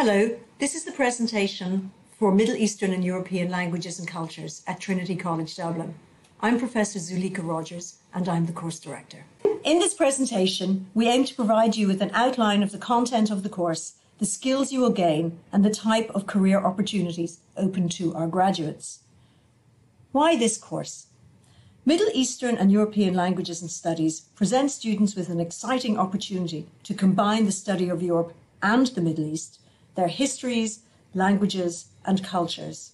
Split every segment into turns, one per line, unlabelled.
Hello, this is the presentation for Middle Eastern and European Languages and Cultures at Trinity College Dublin. I'm Professor Zuleika Rodgers and I'm the course director. In this presentation, we aim to provide you with an outline of the content of the course, the skills you will gain, and the type of career opportunities open to our graduates. Why this course? Middle Eastern and European Languages and Studies present students with an exciting opportunity to combine the study of Europe and the Middle East their histories, languages, and cultures.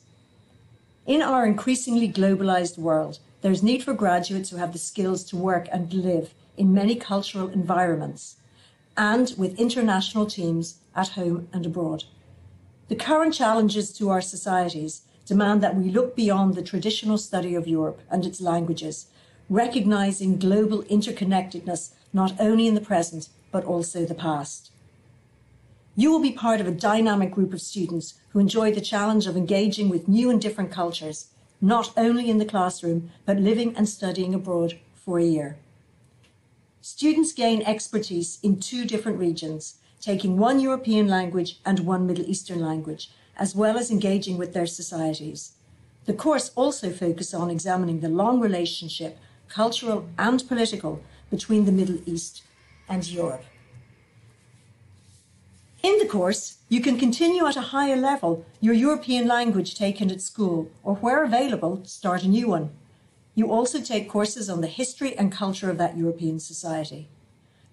In our increasingly globalized world, there is need for graduates who have the skills to work and live in many cultural environments and with international teams at home and abroad. The current challenges to our societies demand that we look beyond the traditional study of Europe and its languages, recognizing global interconnectedness not only in the present but also the past. You will be part of a dynamic group of students who enjoy the challenge of engaging with new and different cultures, not only in the classroom, but living and studying abroad for a year. Students gain expertise in two different regions, taking one European language and one Middle Eastern language, as well as engaging with their societies. The course also focuses on examining the long relationship, cultural and political, between the Middle East and Europe. In the course, you can continue at a higher level your European language taken at school, or where available, start a new one. You also take courses on the history and culture of that European society.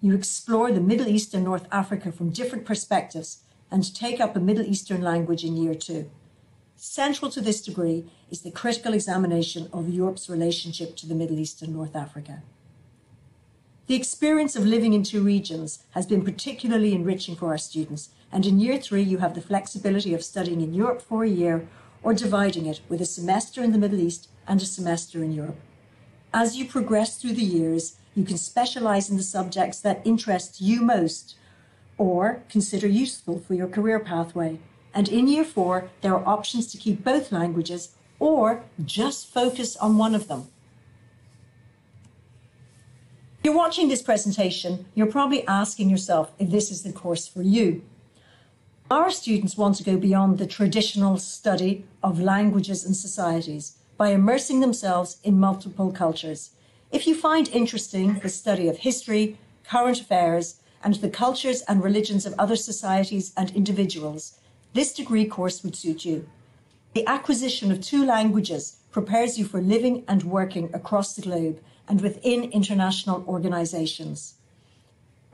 You explore the Middle East and North Africa from different perspectives and take up a Middle Eastern language in year two. Central to this degree is the critical examination of Europe's relationship to the Middle East and North Africa. The experience of living in two regions has been particularly enriching for our students, and in year three, you have the flexibility of studying in Europe for a year or dividing it with a semester in the Middle East and a semester in Europe. As you progress through the years, you can specialize in the subjects that interest you most or consider useful for your career pathway. And in year four, there are options to keep both languages or just focus on one of them you're watching this presentation, you're probably asking yourself if this is the course for you. Our students want to go beyond the traditional study of languages and societies by immersing themselves in multiple cultures. If you find interesting the study of history, current affairs, and the cultures and religions of other societies and individuals, this degree course would suit you. The acquisition of two languages prepares you for living and working across the globe and within international organisations.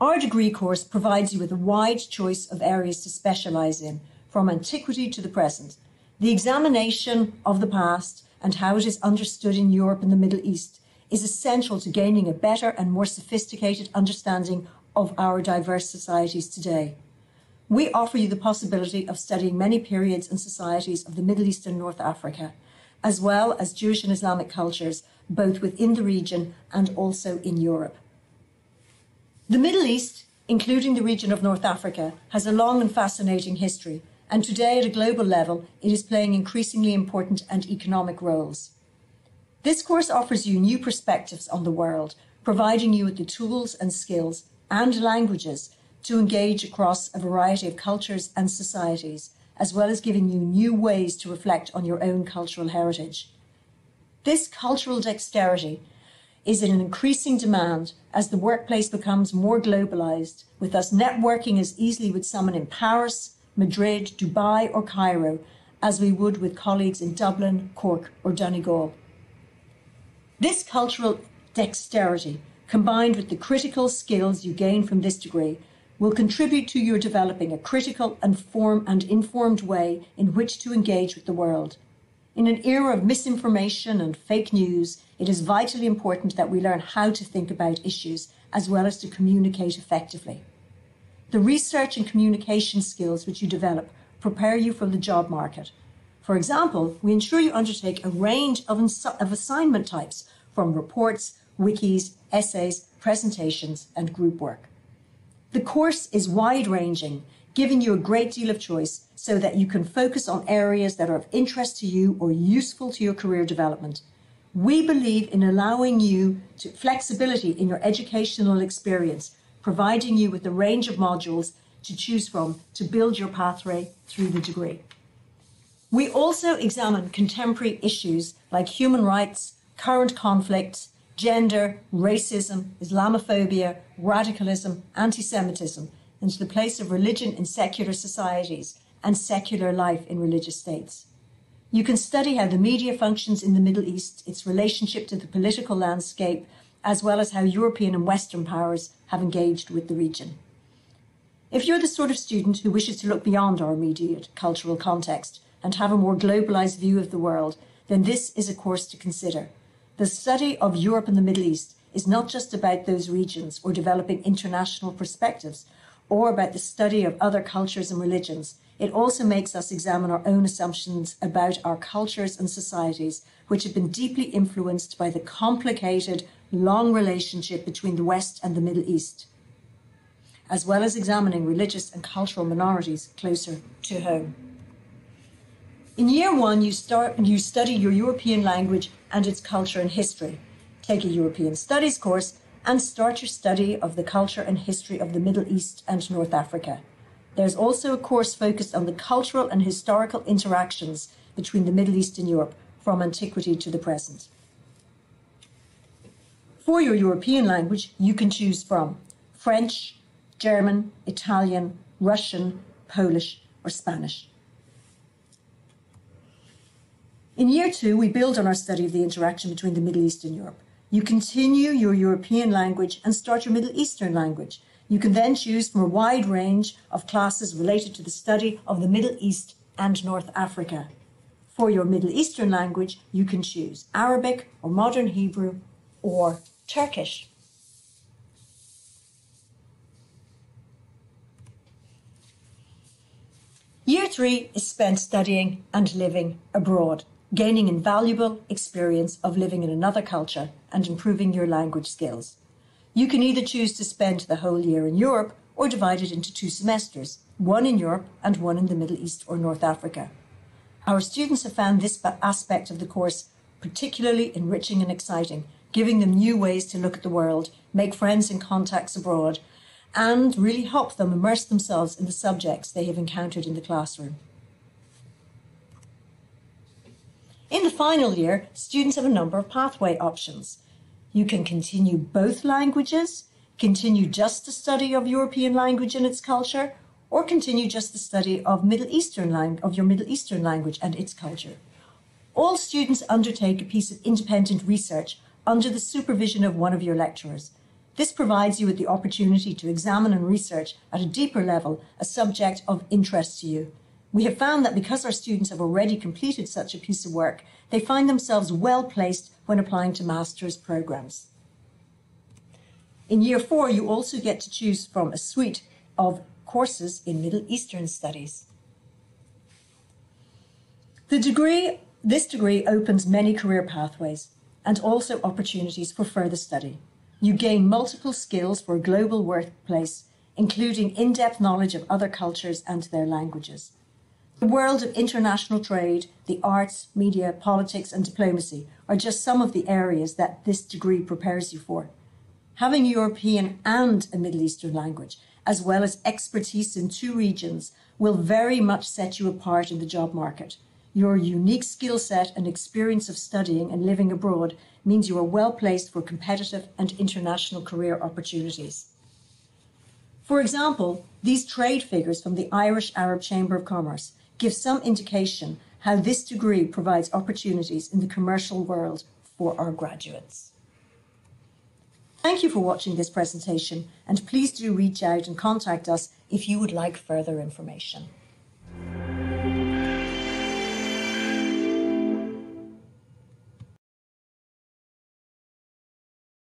Our degree course provides you with a wide choice of areas to specialise in, from antiquity to the present, the examination of the past and how it is understood in Europe and the Middle East is essential to gaining a better and more sophisticated understanding of our diverse societies today. We offer you the possibility of studying many periods and societies of the Middle East and North Africa, as well as Jewish and Islamic cultures both within the region and also in Europe. The Middle East, including the region of North Africa, has a long and fascinating history, and today at a global level, it is playing increasingly important and economic roles. This course offers you new perspectives on the world, providing you with the tools and skills and languages to engage across a variety of cultures and societies, as well as giving you new ways to reflect on your own cultural heritage. This cultural dexterity is in an increasing demand as the workplace becomes more globalized, with us networking as easily with someone in Paris, Madrid, Dubai, or Cairo as we would with colleagues in Dublin, Cork, or Donegal. This cultural dexterity, combined with the critical skills you gain from this degree, will contribute to your developing a critical and form and informed way in which to engage with the world. In an era of misinformation and fake news, it is vitally important that we learn how to think about issues as well as to communicate effectively. The research and communication skills which you develop prepare you for the job market. For example, we ensure you undertake a range of, of assignment types from reports, wikis, essays, presentations, and group work. The course is wide ranging giving you a great deal of choice so that you can focus on areas that are of interest to you or useful to your career development. We believe in allowing you to flexibility in your educational experience, providing you with a range of modules to choose from to build your pathway through the degree. We also examine contemporary issues like human rights, current conflicts, gender, racism, Islamophobia, radicalism, anti Semitism, and the place of religion in secular societies and secular life in religious states. You can study how the media functions in the Middle East, its relationship to the political landscape, as well as how European and Western powers have engaged with the region. If you're the sort of student who wishes to look beyond our immediate cultural context and have a more globalized view of the world, then this is a course to consider. The study of Europe and the Middle East is not just about those regions or developing international perspectives or about the study of other cultures and religions. It also makes us examine our own assumptions about our cultures and societies, which have been deeply influenced by the complicated, long relationship between the West and the Middle East, as well as examining religious and cultural minorities closer to home. In year one, you, start, you study your European language and its culture and history. Take a European Studies course and start your study of the culture and history of the Middle East and North Africa. There's also a course focused on the cultural and historical interactions between the Middle East and Europe from antiquity to the present. For your European language, you can choose from French, German, Italian, Russian, Polish, or Spanish. In year two, we build on our study of the interaction between the Middle East and Europe. You continue your European language and start your Middle Eastern language. You can then choose from a wide range of classes related to the study of the Middle East and North Africa. For your Middle Eastern language, you can choose Arabic or Modern Hebrew or Turkish. Year three is spent studying and living abroad, gaining invaluable experience of living in another culture and improving your language skills. You can either choose to spend the whole year in Europe or divide it into two semesters, one in Europe and one in the Middle East or North Africa. Our students have found this aspect of the course particularly enriching and exciting, giving them new ways to look at the world, make friends and contacts abroad, and really help them immerse themselves in the subjects they have encountered in the classroom. In the final year, students have a number of pathway options. You can continue both languages, continue just the study of European language and its culture, or continue just the study of Middle Eastern lang- of your Middle Eastern language and its culture. All students undertake a piece of independent research under the supervision of one of your lecturers. This provides you with the opportunity to examine and research at a deeper level a subject of interest to you. We have found that because our students have already completed such a piece of work, they find themselves well placed when applying to master's programs. In year four, you also get to choose from a suite of courses in Middle Eastern studies. The degree, this degree opens many career pathways and also opportunities for further study. You gain multiple skills for a global workplace, including in depth knowledge of other cultures and their languages. The world of international trade, the arts, media, politics, and diplomacy are just some of the areas that this degree prepares you for. Having a European and a Middle Eastern language, as well as expertise in two regions, will very much set you apart in the job market. Your unique skill set and experience of studying and living abroad means you are well placed for competitive and international career opportunities. For example, these trade figures from the Irish Arab Chamber of Commerce give some indication how this degree provides opportunities in the commercial world for our graduates. Thank you for watching this presentation and please do reach out and contact us if you would like further information.